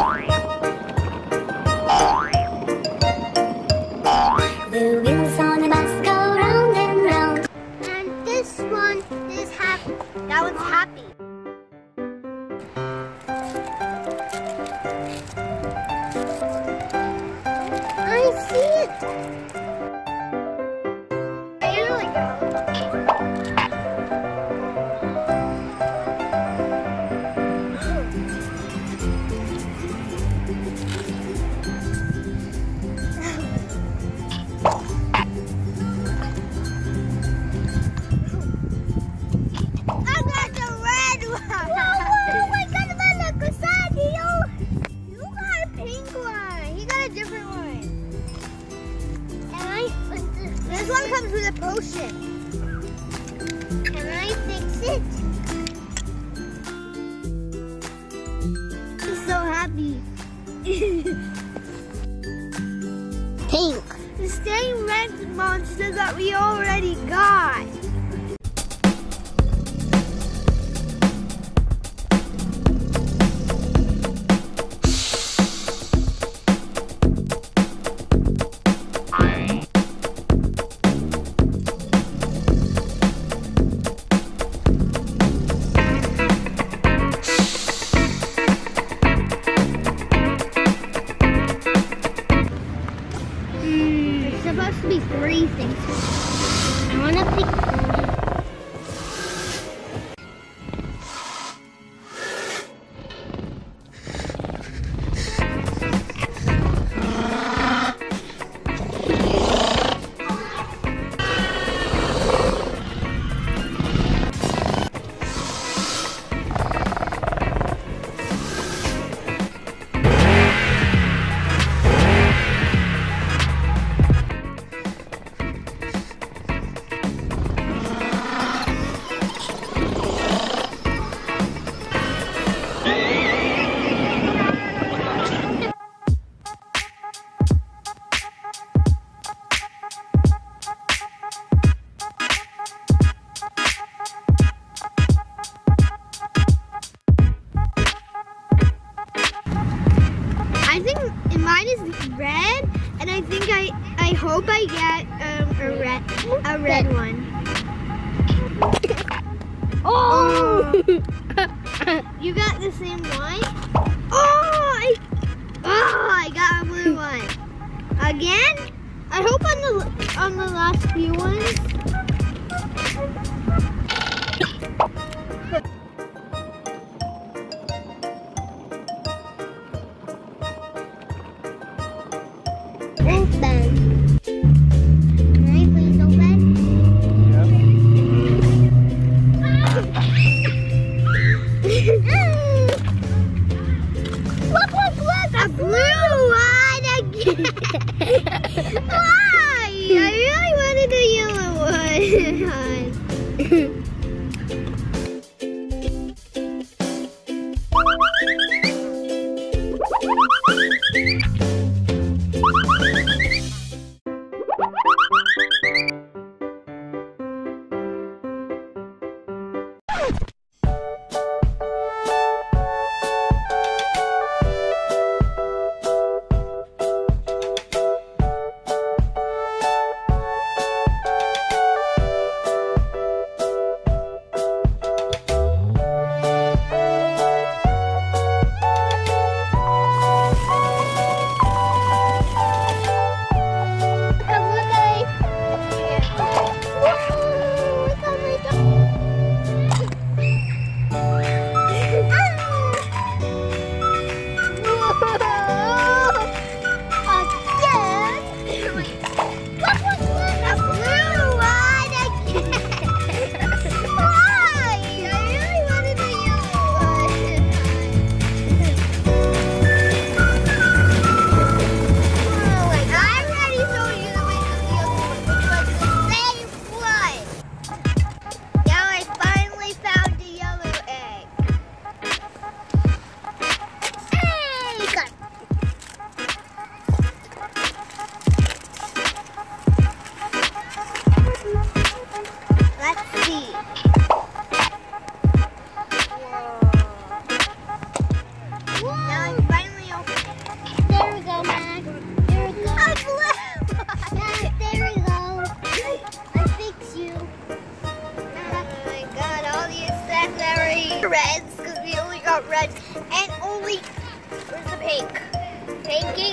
Bye. Pink. The same red monster that we already got. I wanna pick I hope I get um, a red, a red one. Oh! oh! you got the same one? Oh! I, oh! I got a blue one. Again? I hope on the on the last few ones Reds, because we only got reds. And only, where's the pink? Pinky?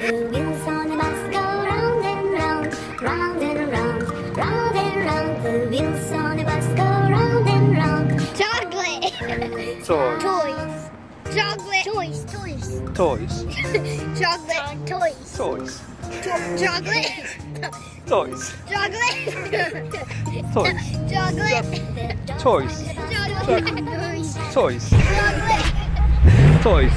The wheels on the bus go round and round, round and round, round and round. The wheels on the bus go round and round. Chocolate. Toys. Toys. Chocolate. Toys. Toys. Toys. Chocolate. Toys. Toys. Chocolate. Toys. Chocolate. Toys. Chocolate. Toys. Chocolate. Toys. Toys.